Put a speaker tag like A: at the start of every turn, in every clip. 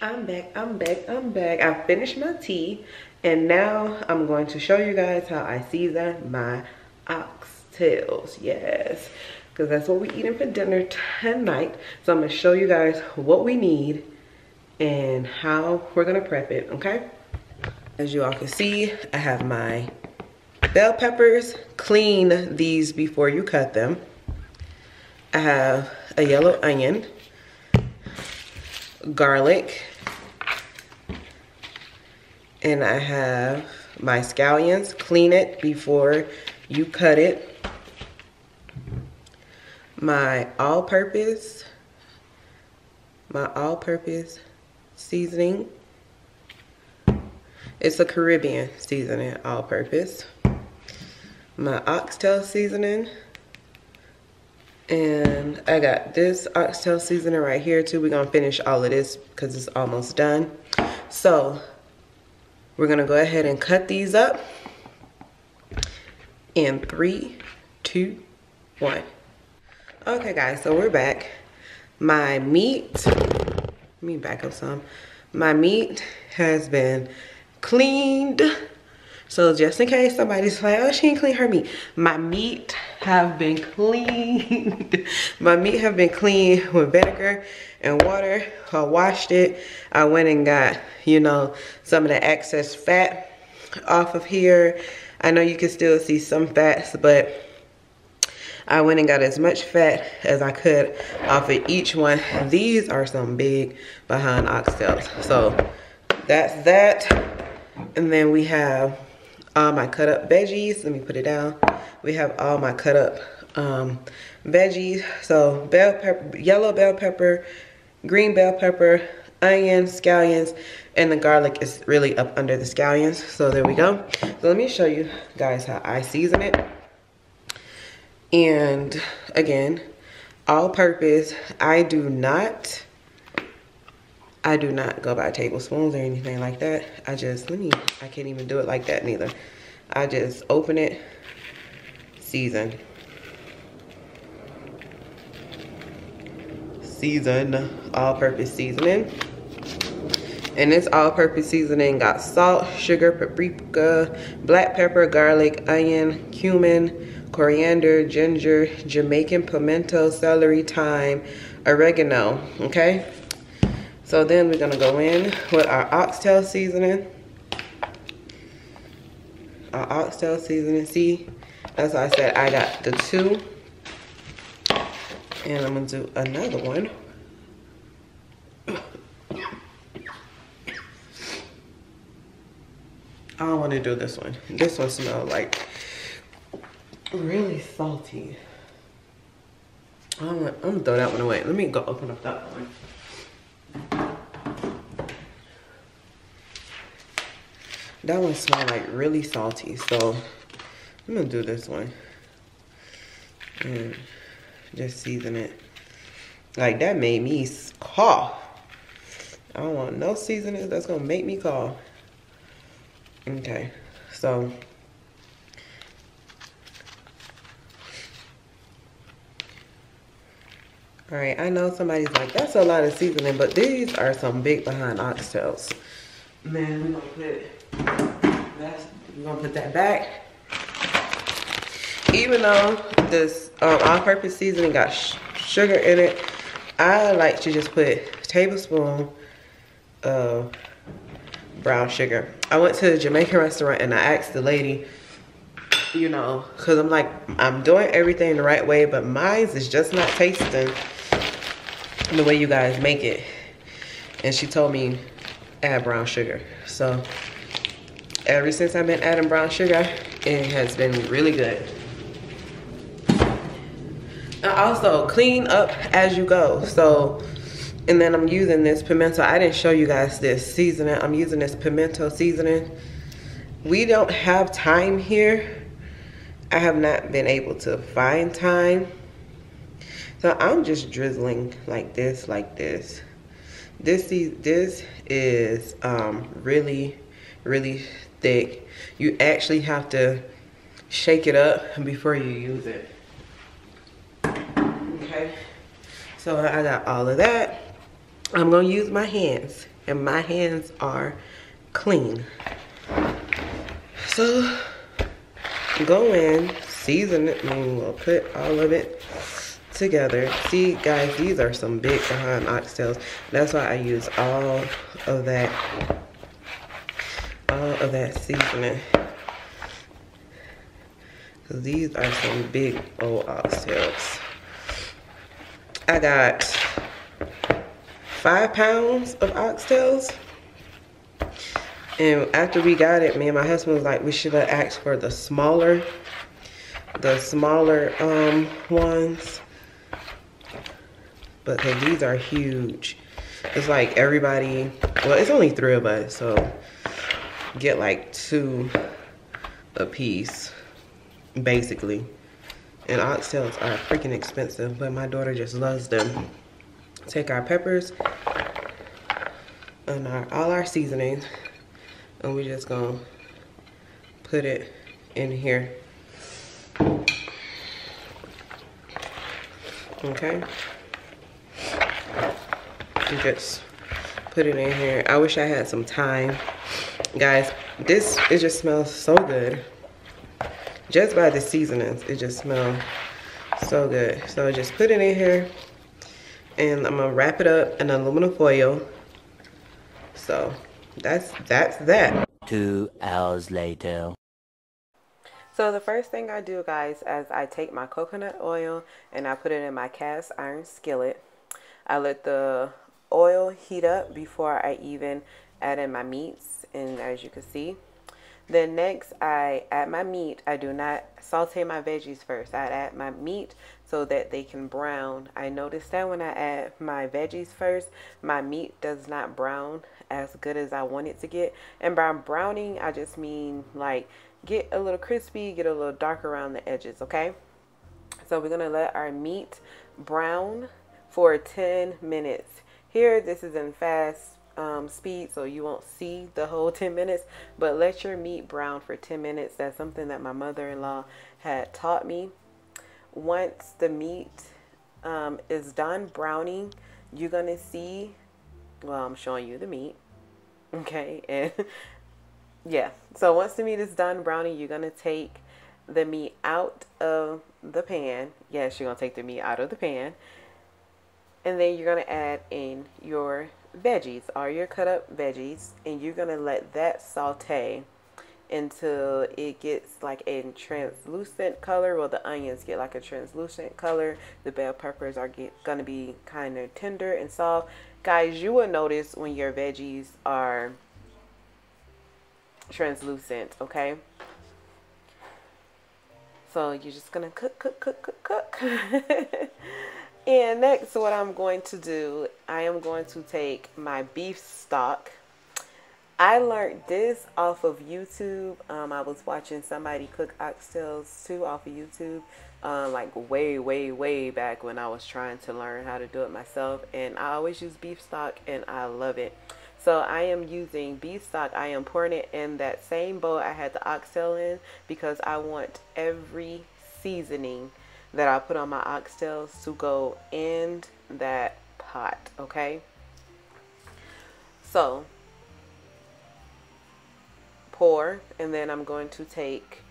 A: I'm back, I'm back, I'm back. I finished my tea and now I'm going to show you guys how I season my oxtails. Yes, because that's what we're eating for dinner tonight. So I'm gonna show you guys what we need and how we're gonna prep it, okay? As you all can see, I have my bell peppers. Clean these before you cut them. I have a yellow onion garlic. And I have my scallions. Clean it before you cut it. My all-purpose, my all-purpose seasoning. It's a Caribbean seasoning, all-purpose. My oxtail seasoning. And I got this oxtail seasoning right here too. We're gonna finish all of this because it's almost done. So we're gonna go ahead and cut these up in three, two, one. Okay guys, so we're back. My meat, let me back up some. My meat has been cleaned so just in case somebody's like, oh, she didn't clean her meat. My meat have been cleaned. My meat have been cleaned with vinegar and water. I washed it. I went and got, you know, some of the excess fat off of here. I know you can still see some fats, but I went and got as much fat as I could off of each one. These are some big behind oxtails. So that's that. And then we have all my cut up veggies. Let me put it down. We have all my cut up um, veggies. So bell pepper, yellow bell pepper, green bell pepper, onions, scallions, and the garlic is really up under the scallions. So there we go. So let me show you guys how I season it. And again, all purpose, I do not, I do not go by tablespoons or anything like that. I just, let me, I can't even do it like that neither. I just open it, season. Season, all-purpose seasoning. And this all-purpose seasoning got salt, sugar, paprika, black pepper, garlic, onion, cumin, coriander, ginger, Jamaican pimento, celery, thyme, oregano, okay? So then we're gonna go in with our oxtail seasoning our oxtail seasoning. See, that's why I said I got the two. And I'm gonna do another one. I don't want to do this one. This one smells like really salty. I'm gonna, I'm gonna throw that one away. Let me go open up that one. That one smelled like really salty. So I'm gonna do this one. And just season it. Like that made me cough. I don't want no seasoning that's gonna make me cough. Okay, so All right, I know somebody's like, that's a lot of seasoning, but these are some big behind oxtails. Man, we're gonna put we're gonna put that back. Even though this um, all-purpose seasoning got sugar in it, I like to just put a tablespoon of brown sugar. I went to a Jamaican restaurant and I asked the lady, you know, cause I'm like, I'm doing everything the right way, but mine is just not tasting the way you guys make it. And she told me add brown sugar. So ever since I've been adding brown sugar, it has been really good. I also clean up as you go. So, and then I'm using this pimento. I didn't show you guys this seasoning. I'm using this pimento seasoning. We don't have thyme here. I have not been able to find thyme. So I'm just drizzling like this, like this. This, this is um, really, really thick. You actually have to shake it up before you use it. Okay, so I got all of that. I'm gonna use my hands and my hands are clean. So go in, season it, and we'll put all of it together. See, guys, these are some big behind oxtails. That's why I use all of that, all of that seasoning. Cause these are some big old oxtails. I got five pounds of oxtails. And after we got it, me and my husband was like, we should have asked for the smaller, the smaller um, ones. But these are huge. It's like everybody, well, it's only three of us, so get like two a piece, basically. And oxtails are freaking expensive, but my daughter just loves them. Take our peppers and our, all our seasonings, and we just gonna put it in here. Okay. And just put it in here. I wish I had some thyme. Guys, this, it just smells so good just by the seasonings, it just smells so good. So I just put it in here and I'm gonna wrap it up in aluminum foil. So that's that's that.
B: Two hours later.
A: So the first thing I do guys is I take my coconut oil and I put it in my cast iron skillet. I let the oil heat up before I even add in my meats and as you can see then next, I add my meat. I do not saute my veggies first. I add my meat so that they can brown. I noticed that when I add my veggies first, my meat does not brown as good as I want it to get. And by browning, I just mean like get a little crispy, get a little dark around the edges, okay? So we're gonna let our meat brown for 10 minutes. Here, this is in fast um, speed so you won't see the whole 10 minutes but let your meat brown for 10 minutes. That's something that my mother-in-law had taught me. Once the meat um, is done browning you're gonna see well I'm showing you the meat okay and yeah. So once the meat is done browning you're gonna take the meat out of the pan. Yes you're gonna take the meat out of the pan and then you're gonna add in your veggies or your cut up veggies and you're going to let that saute until it gets like a translucent color. Well the onions get like a translucent color. The bell peppers are going to be kind of tender and soft. Guys you will notice when your veggies are translucent okay? So you're just gonna cook cook cook cook cook And next, what I'm going to do, I am going to take my beef stock. I learned this off of YouTube. Um, I was watching somebody cook oxtails too off of YouTube, uh, like way, way, way back when I was trying to learn how to do it myself. And I always use beef stock and I love it. So I am using beef stock. I am pouring it in that same bowl I had the oxtail in because I want every seasoning that I put on my oxtails to go in that pot, okay? So, pour, and then I'm going to take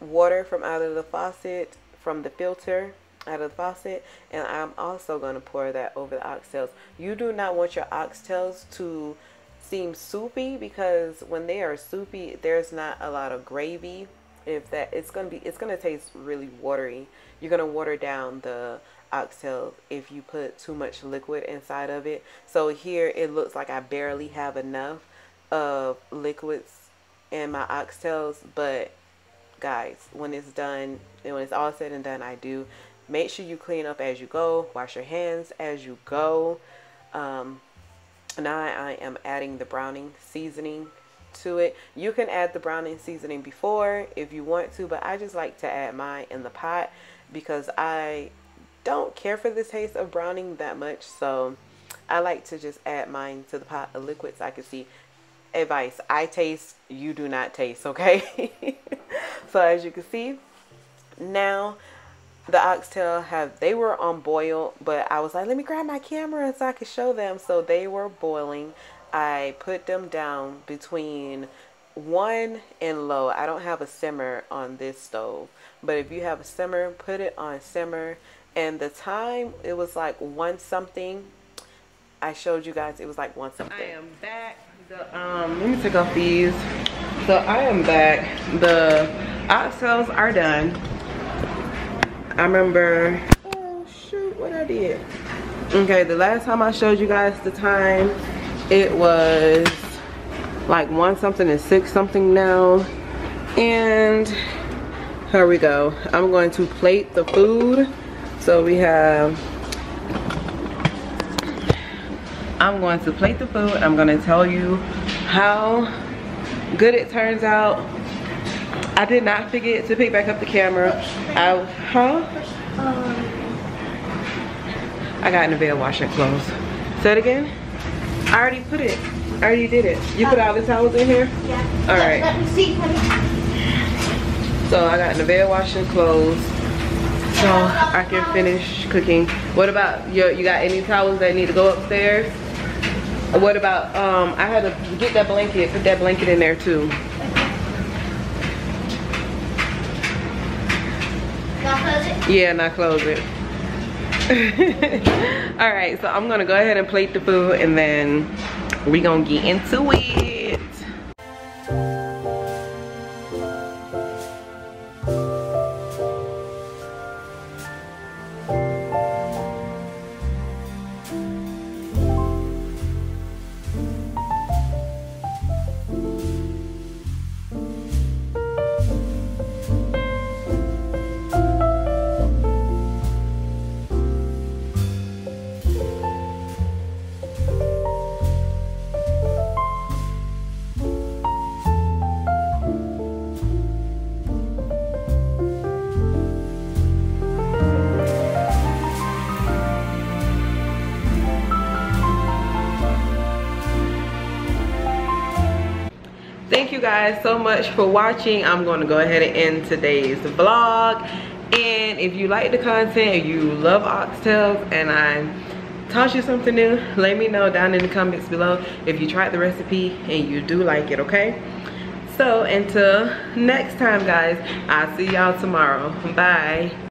A: water from out of the faucet, from the filter, out of the faucet, and I'm also going to pour that over the oxtails. You do not want your oxtails to seem soupy because when they are soupy, there's not a lot of gravy if that it's gonna be it's gonna taste really watery. You're gonna water down the oxtail if you put too much liquid inside of it. So here it looks like I barely have enough of liquids in my oxtails but guys when it's done and when it's all said and done I do. Make sure you clean up as you go wash your hands as you go. Um, now I am adding the browning seasoning to it. You can add the browning seasoning before if you want to, but I just like to add mine in the pot because I don't care for the taste of browning that much. So I like to just add mine to the pot of liquids. I can see advice. I taste, you do not taste, okay? so as you can see, now the oxtail have they were on boil but i was like let me grab my camera so i could show them so they were boiling I put them down between one and low. I don't have a simmer on this stove, but if you have a simmer, put it on simmer. And the time, it was like one something. I showed you guys, it was like one something. I am back. The, um, let me take off these. So I am back. The oxtails are done. I remember, oh shoot, what I did. Okay, the last time I showed you guys the time, it was like one something and six something now. And here we go. I'm going to plate the food. So we have, I'm going to plate the food. I'm going to tell you how good it turns out I did not forget to pick back up the camera. I, huh? Um, I got in the bed washing clothes. Say it again? I already put it. I already did it. You put all the towels in here?
C: Yeah.
A: All right.
C: Let me see, honey.
A: So I got in the bed washing clothes so I can finish cooking. What about your, you got any towels that need to go upstairs? What about, um, I had to get that blanket, put that blanket in there too.
C: It.
A: Yeah, I close it. All right, so I'm gonna go ahead and plate the food and then we gonna get into it. Guys so much for watching. I'm going to go ahead and end today's vlog. And if you like the content you love oxtails and i taught you something new let me know down in the comments below if you tried the recipe and you do like it okay? So until next time guys i'll see y'all tomorrow. Bye